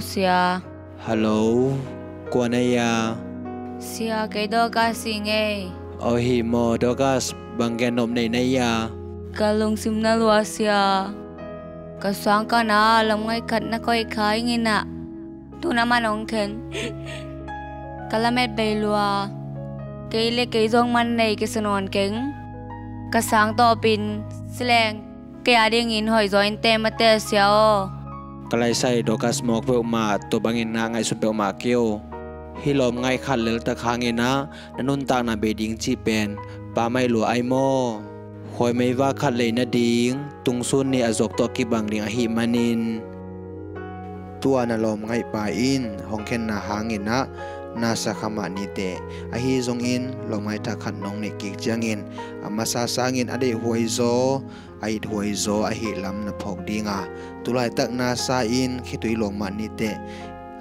sia hello qua này à. Sia cái đó ca si nghe? Ở hi mò đó cái bằng cái nôm này này à. Ka lung sim na lua sia ka sang ka na lam ngai khat na koi khai ngi na tu na man ong khen ka la met be lua ke le ke jong man nei ke sanon keng ka sang to pin sleng ke ading in hoi join te ma te sia o kalai sai do ka smoke pe ma to bangin na ngai sun pe ma kêu hi lom ngai khat lel ta khangin na nanun ta na be ding chi pen pa mai lu ai mo khoi mai wa khat le na ding tung sun ni azok to ki bang ding a hi manin tua na lom ngai pa in hong khen na hangin na na sa khama ni te a hi zong in lomai ta khan nong ni ki changin ama sa sangin ade huai zo ai huai zo a hi lam na phok dinga. Tulai tak na sa in khitui long ma ni te.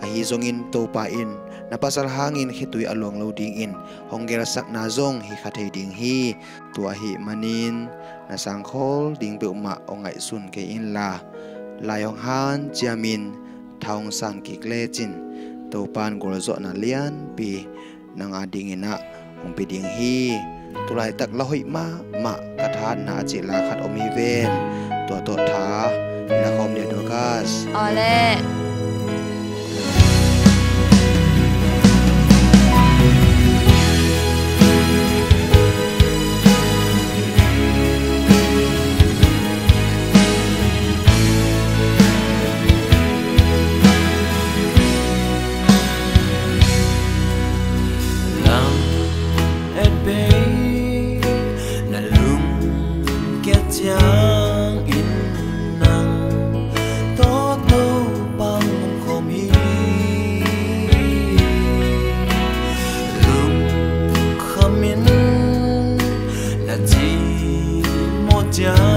A hi zong in to pa in. Na pasal hangin khitui along lo ding in. Hongger sak na zong, hi khathei ding hi. Tua hi manin na sang khol, ding be ma ongai sun ke in la. Layong han chiamin thong san ki kle chin. To pan gol zo na lian pi. Nang ading ina, hong pi ding hi. ตุลายตักละหอยมามะกระทานนาจิลาคัดอมีเวนตัวตัวท้านาคอมเดียดกัสออเล่ 家。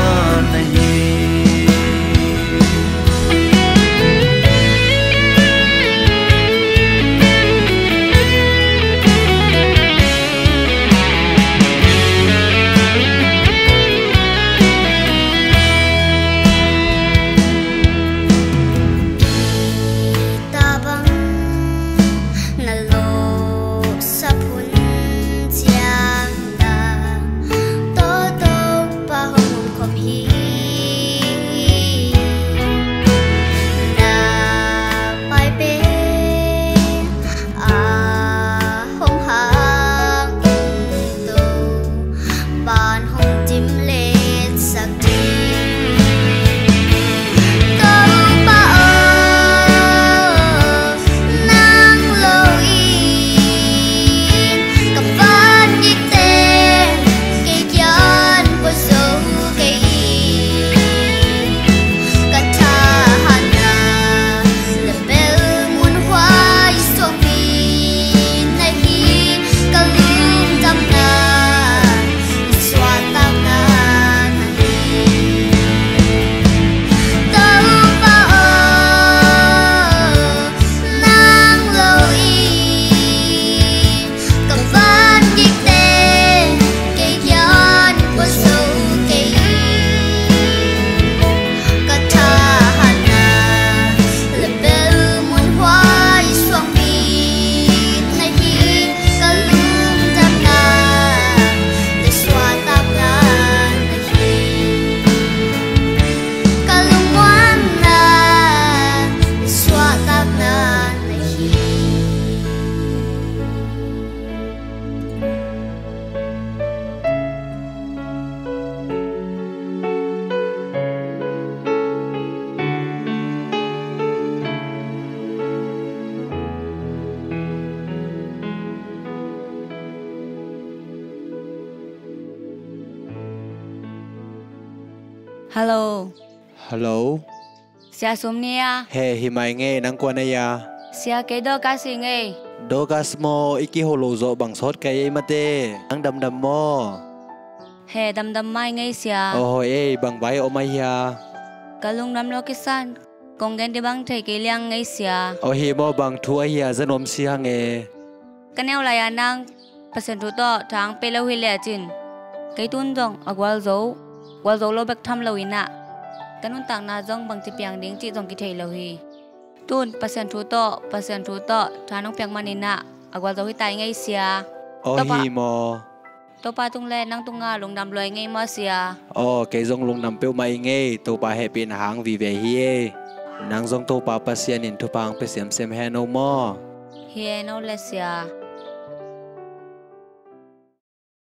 hello. Hello. Sia sum nia he hi mai nge nang kwa na ya sia ke do ka si nge Dogas mo iki holo zo bang sot kay mate ang dam dam mo he dam dam mai nge sia oh e bang bai o mai ya kalung nam lo kisan kong gen di bang thei ke liang nge sia oh hi mo bang thua ya zanom si hang e kaneo la ya nang. Pasen tu to thang pe lo hi le chin cái ว่าโจโลแบกทำเลวินะกันนุ่นต่างนาจ้องบางจีเปียงดิ้งจีจงกิเทเลวีตุนปอร์เซ็นต์ทูโตเปอร์เซ็นต์ทูโตทาน้องเปียงมานินะอากว่าโจฮิตายไงเสียโอฮีโมตัวปลาตุงแลนั่งตุงงาลงดำลอยไงมาเสียอ๋อ้เกยจงลงดำเปียวมาไงตัวปลาเฮป็นหางวีเวฮีเอนั่งจงตัวปลาปอร์เซ็นต์นินทุพังเปร์เซ็นต์เซมเฮโนมอเฮโนเลเซีย